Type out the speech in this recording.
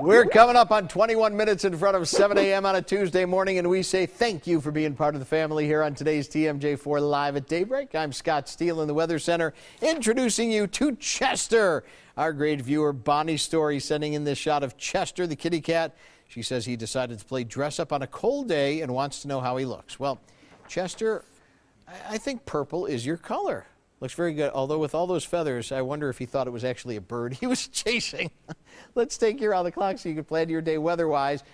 We're coming up on 21 minutes in front of 7 a.m. on a Tuesday morning, and we say thank you for being part of the family here on today's TMJ4 Live at Daybreak. I'm Scott Steele in the Weather Center, introducing you to Chester. Our great viewer, Bonnie Story, sending in this shot of Chester, the kitty cat. She says he decided to play dress up on a cold day and wants to know how he looks. Well, Chester, I think purple is your color. Looks very good, although with all those feathers, I wonder if he thought it was actually a bird he was chasing. Let's take you around the clock so you can plan your day weather-wise.